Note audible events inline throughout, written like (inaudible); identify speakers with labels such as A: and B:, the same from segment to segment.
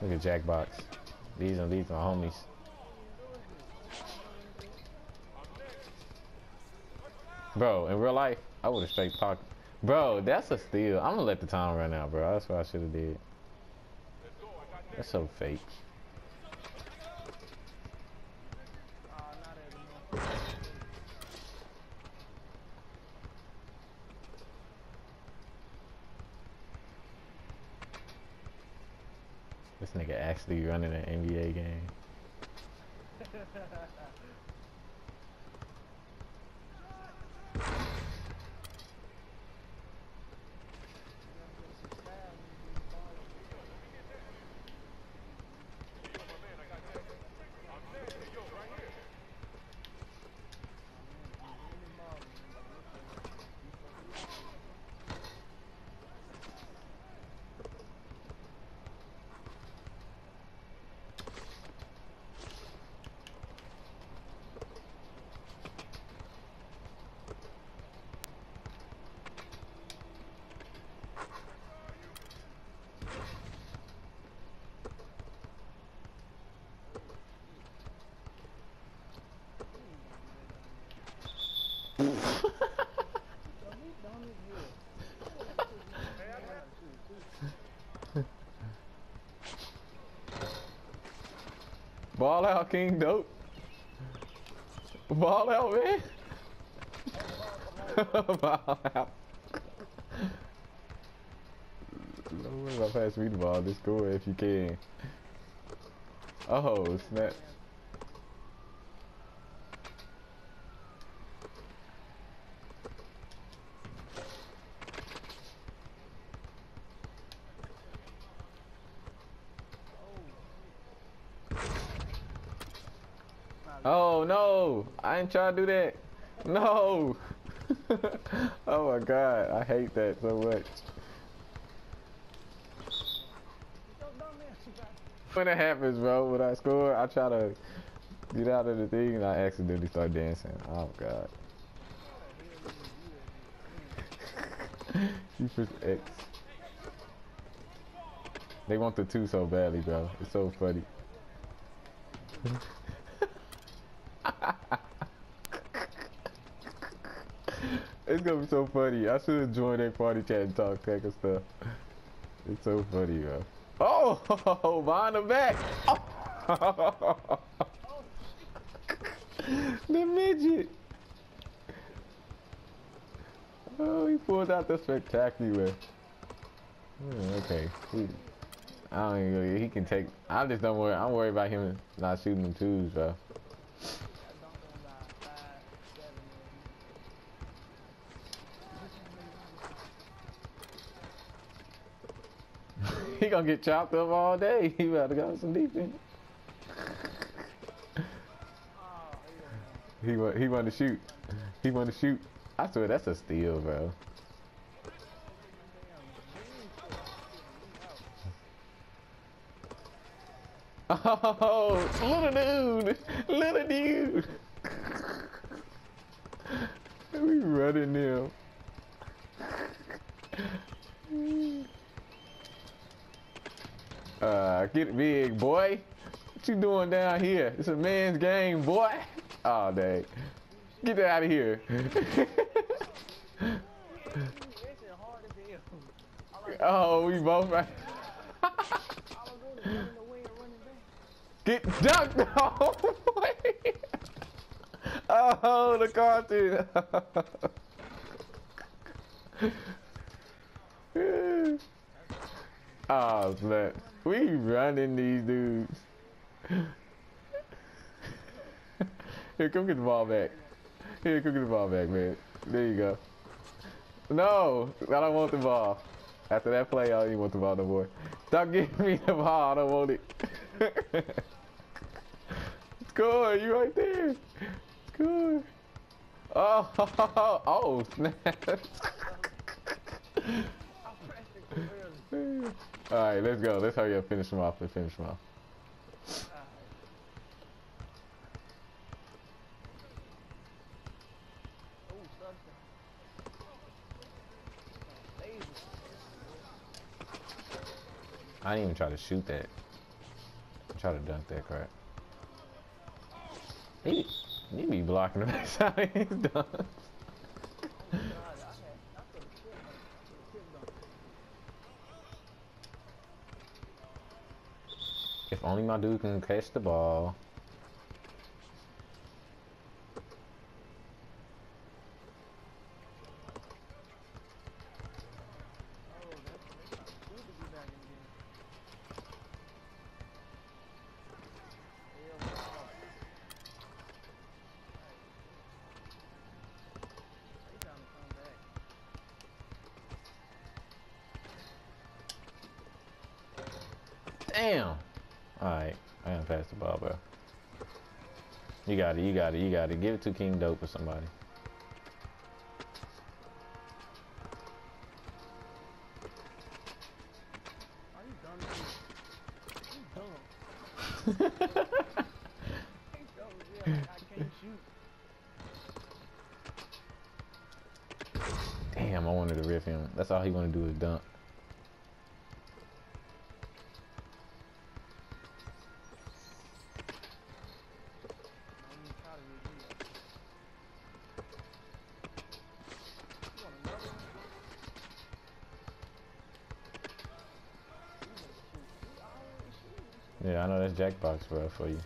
A: Look at Jackbox. These and these are homies. Bro, in real life, I would have straight pocket. Bro, that's a steal. I'm gonna let the time run out, bro. That's what I should have did. That's so fake. This nigga actually running an NBA game. (laughs) Ball out, King Dope. Ball out, man. (laughs) Ball out. Don't worry about pass me the ball. Just score if you can. Oh, snap. Oh no! I ain't trying to do that. No! (laughs) oh my god, I hate that so much. When it happens, bro, when I score, I try to get out of the thing and I accidentally start dancing. Oh god. (laughs) you press X. They want the two so badly, bro. It's so funny. (laughs) it's gonna be so funny. I should have joined that party chat and talk tech and stuff. It's so funny, bro. Oh, (laughs) behind the back. Oh. (laughs) the midget. Oh, he pulled out the spectacular. Hmm, okay. He, I don't even, he can take. I just don't worry. I'm worried about him not shooting them twos, bro. (laughs) he gonna get chopped up all day. He better go some defense. he he want to shoot. He want to shoot. I swear that's a steal, bro. (laughs) Oh, little dude, little dude. (laughs) we running now. Uh, get big, boy. What you doing down here? It's a man's game, boy. Oh, dang. Get that out of here. (laughs) oh, we both right. (laughs) Get dunked! Oh, boy. (laughs) oh the cartoon! oh, snap. We running these dudes. Here, come get the ball back. Here, come get the ball back, man. There you go. No, I don't want the ball. After that play, I don't even want the ball no more. Stop giving me the ball. I don't want it. (laughs) Score, you right there. Score. Oh, (laughs) oh, snap. (laughs) Alright, let's go. Let's hurry up, finish him off. Let's finish him off. I didn't even try to shoot that. Try to dunk that crap. He, he be blocking the (laughs) backside He's his If only my dude can catch the ball. Damn. Alright. I gotta pass the ball, bro. You got it, you got it, you got it. Give it to King Dope or somebody.
B: I. (laughs)
A: Damn, I wanted to rip him. That's all he wanna do is dunk. Yeah, I know that's Jackbox, bro, for you.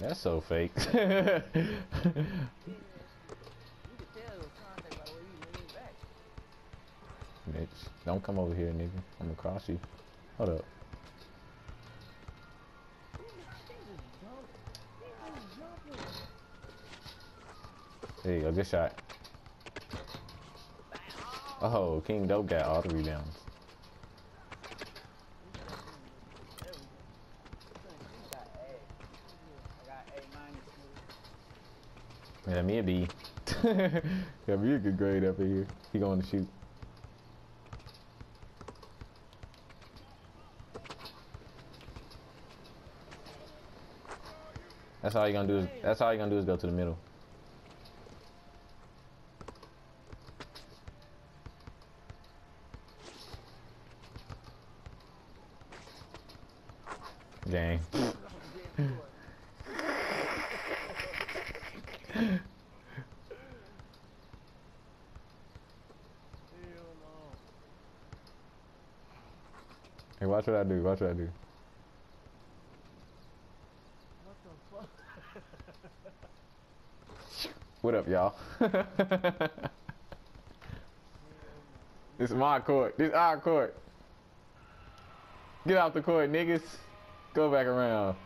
A: That's so fake. (laughs) Mitch, don't come over here, nigga. I'm gonna cross you. Hold up. There you go, good shot. Oh, King Dope got all the rebounds.
B: There we go. I got A. I got A minus.
A: Yeah, me a B. (laughs) yeah, me a good grade up in here. He going to shoot. That's all you gonna do is that's all you gonna do is go to the middle. Gang. (laughs)
B: Hell no.
A: Hey, watch what I do. Watch what I do.
B: What the fuck?
A: What up, y'all? (laughs) this is my court. This is our court. Get off the court, niggas. Go back around.